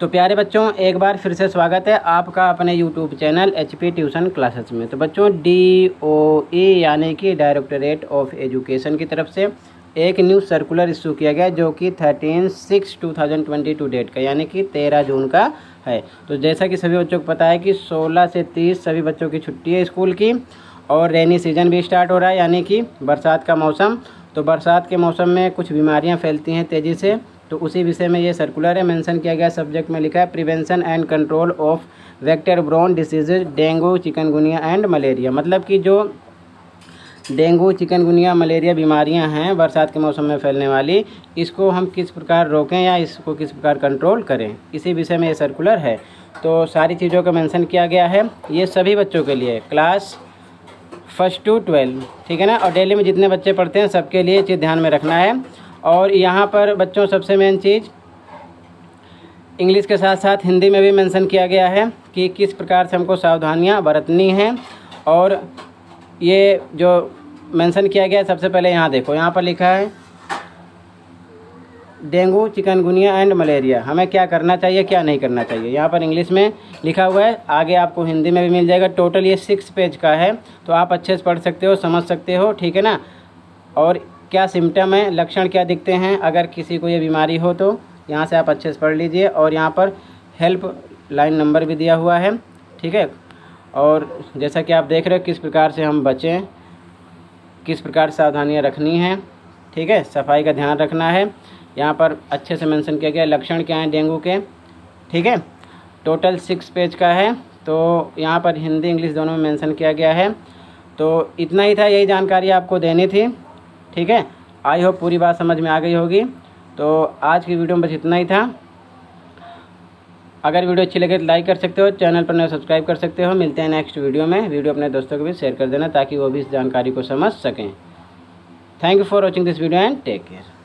तो प्यारे बच्चों, एक बार फिर से स्वागत है आपका अपने YouTube channel H P tuition classes में। तो बच्चों डी ओ ई यानी कि डायरेक्टोरेट ऑफ़ एजुकेशन की तरफ़ से एक न्यू सर्कुलर इशू किया गया जो कि thirteen six two thousand twenty two date का, यानी कि तेरह जून का है। तो जैसा कि सभी बच्चों को पता है कि सोलह से तीस सभी बच्चों की छुट्टी है स्कूल की और रेनी सीज़न भी स्टार्ट हो रहा है, यानी कि बरसात का मौसम। तो बरसात के मौसम में कुछ बीमारियाँ फैलती हैं तेज़ी से। तो उसी विषय में ये सर्कुलर है मेंशन किया गया सब्जेक्ट में लिखा है prevention and control of vector borne disease dengue chikungunya and malaria मतलब कि जो डेंगू चिकनगुनिया मलेरिया बीमारियाँ हैं, बरसात के मौसम में फैलने वाली, इसको हम किस प्रकार रोकें या इसको किस प्रकार कंट्रोल करें? इसी विषय में ये सर्कुलर है। तो सारी चीज़ों का मेंशन किया गया है, ये सभी बच्चों के लिए क्लास फ़र्स्ट टू ट्वेल्व ठीक है ना? और डेली में जितने बच्चे पढ़ते हैं, सबके लिए चीज़ ध्यान में रखना है। और यहाँ पर बच्चों, सबसे मेन चीज़ इंग्लिश के साथ साथ हिंदी में भी मेंशन किया गया है कि किस प्रकार से हमको सावधानियाँ बरतनी हैं। और ये जो मेंशन किया गया है, सबसे पहले यहाँ देखो, यहाँ पर लिखा है, डेंगू, चिकनगुनिया एंड मलेरिया, हमें क्या करना चाहिए, क्या नहीं करना चाहिए। यहाँ पर इंग्लिश में लिखा हुआ है, आगे आपको हिंदी में भी मिल जाएगा टोटल ये सिक्स पेज का है तो आप अच्छे से पढ़ सकते हो, समझ सकते हो, ठीक है ना? और क्या सिम्टम है, लक्षण क्या दिखते हैं, अगर किसी को ये बीमारी हो तो यहाँ से आप अच्छे से पढ़ लीजिए और यहाँ पर हेल्प लाइन नंबर भी दिया हुआ है, ठीक है? और जैसा कि आप देख रहे हो किस प्रकार से हम बचें, किस प्रकार सावधानियाँ रखनी हैं, ठीक है? सफ़ाई का ध्यान रखना है। यहाँ पर अच्छे से मेंशन किया गया, लक्षण क्या हैं डेंगू के, ठीक है? टोटल सिक्स पेज का है तो यहाँ पर हिंदी, इंग्लिश दोनों में मेंशन किया गया है। तो इतना ही था, यही जानकारी आपको देनी थी। ठीक है? आई होप पूरी बात समझ में आ गई होगी। तो आज की वीडियो में बस इतना ही था। अगर वीडियो अच्छी लगे तो लाइक कर सकते हो, चैनल पर नए सब्सक्राइब कर सकते हो। मिलते हैं नेक्स्ट वीडियो में। वीडियो अपने दोस्तों को भी शेयर कर देना ताकि वो भी इस जानकारी को समझ सकें। Thank you for watching this video and take care